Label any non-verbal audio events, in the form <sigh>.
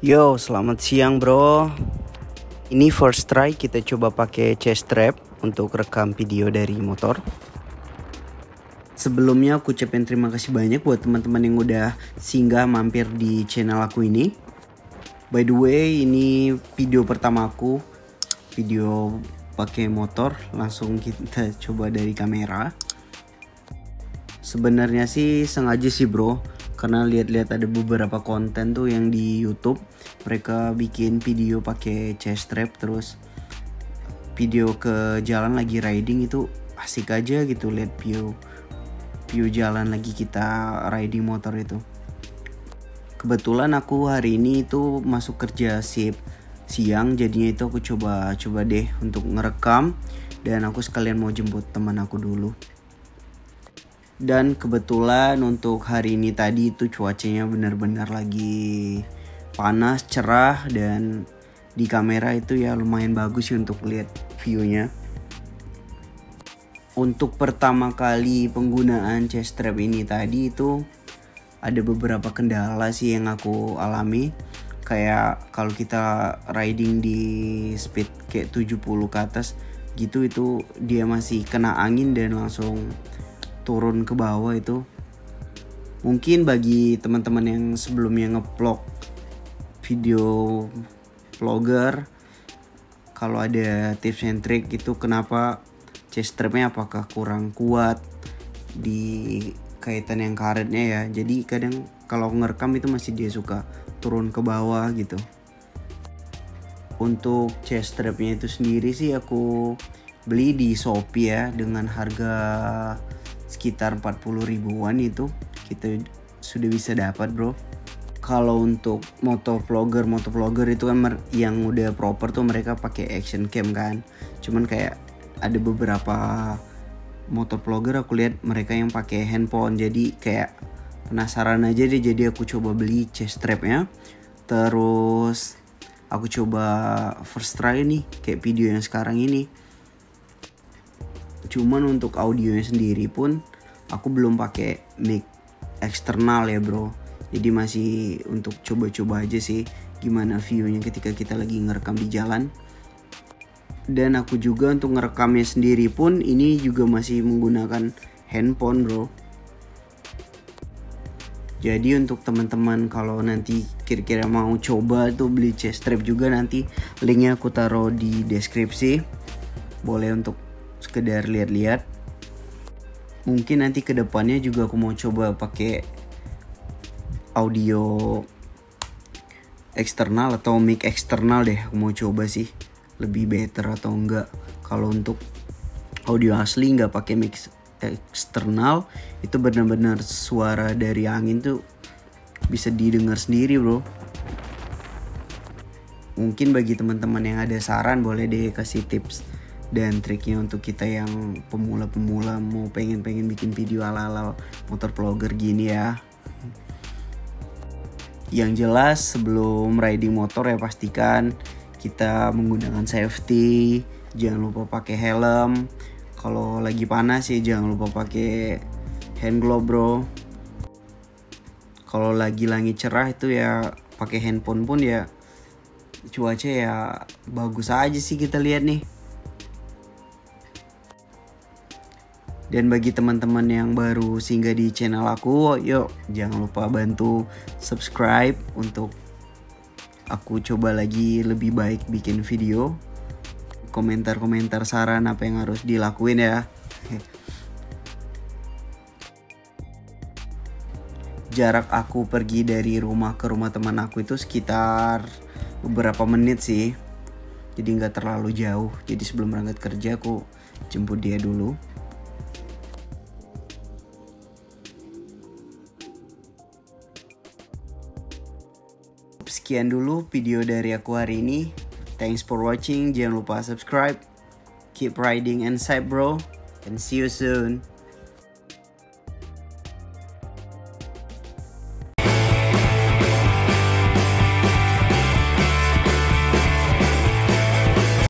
Yo, selamat siang bro. Ini first try kita coba pakai chest strap untuk rekam video dari motor. Sebelumnya aku ucapin terima kasih banyak buat teman-teman yang udah singgah mampir di channel aku ini. By the way, ini video pertama aku, video pakai motor. Langsung kita coba dari kamera. Sebenarnya sih sengaja sih bro, karena lihat-lihat ada beberapa konten tuh yang di YouTube mereka bikin video pakai chest strap terus video ke jalan lagi riding itu asik aja gitu lihat view view jalan lagi kita riding motor itu. Kebetulan aku hari ini itu masuk kerja sip siang jadinya itu aku coba coba deh untuk ngerekam dan aku sekalian mau jemput teman aku dulu dan kebetulan untuk hari ini tadi itu cuacanya benar-benar lagi panas cerah dan di kamera itu ya lumayan bagus sih untuk lihat viewnya. Untuk pertama kali penggunaan chest strap ini tadi itu ada beberapa kendala sih yang aku alami. Kayak kalau kita riding di speed kayak 70 ke atas gitu itu dia masih kena angin dan langsung turun ke bawah itu mungkin bagi teman-teman yang sebelumnya ngevlog video vlogger kalau ada tips and trick itu kenapa chest strapnya apakah kurang kuat di kaitan yang karetnya ya. Jadi kadang kalau ngerekam itu masih dia suka turun ke bawah gitu. Untuk chest strapnya itu sendiri sih aku beli di Shopee ya dengan harga sekitar 40 ribuan itu kita sudah bisa dapat bro. Kalau untuk motovlogger motovlogger itu kan yang udah proper tuh mereka pakai action cam kan. Cuman kayak ada beberapa motovlogger aku lihat mereka yang pakai handphone. Jadi kayak penasaran aja deh jadi aku coba beli chest strapnya terus aku coba first try nih kayak video yang sekarang ini. Cuman untuk audionya sendiri pun aku belum pakai mic eksternal ya bro. Jadi masih untuk coba-coba aja sih gimana viewnya ketika kita lagi ngerekam di jalan. Dan aku juga untuk ngerekamnya sendiri pun ini juga masih menggunakan handphone bro. Jadi untuk teman-teman kalau nanti kira-kira mau coba tuh beli chest strap juga nanti linknya aku taruh di deskripsi. Boleh untuk sekedar lihat-lihat mungkin nanti ke depannya juga aku mau coba pakai audio eksternal atau mic eksternal deh. Aku mau coba sih lebih better atau enggak. Kalau untuk audio asli nggak pakai mic eksternal itu benar-benar suara dari angin tuh bisa didengar sendiri bro. Mungkin bagi teman-teman yang ada saran boleh deh kasih tips dan triknya untuk kita yang pemula-pemula mau pengen-pengen bikin video ala-ala motor vlogger gini ya. Yang jelas sebelum riding motor ya pastikan kita menggunakan safety jangan lupa pakai helm. Kalau lagi panas ya jangan lupa pakai hand glove bro. Kalau lagi langit cerah itu ya pakai handphone pun ya cuaca ya bagus aja sih kita lihat nih Dan bagi teman-teman yang baru singgah di channel aku, yuk jangan lupa bantu subscribe untuk aku coba lagi lebih baik bikin video. Komentar-komentar saran apa yang harus dilakuin ya. <laughs> Jarak aku pergi dari rumah ke rumah teman aku itu sekitar beberapa menit sih. Jadi nggak terlalu jauh. Jadi sebelum berangkat kerja aku jemput dia dulu. Sekian dulu video dari aku hari ini. Thanks for watching. Jangan lupa subscribe. Keep riding and side bro. And see you soon.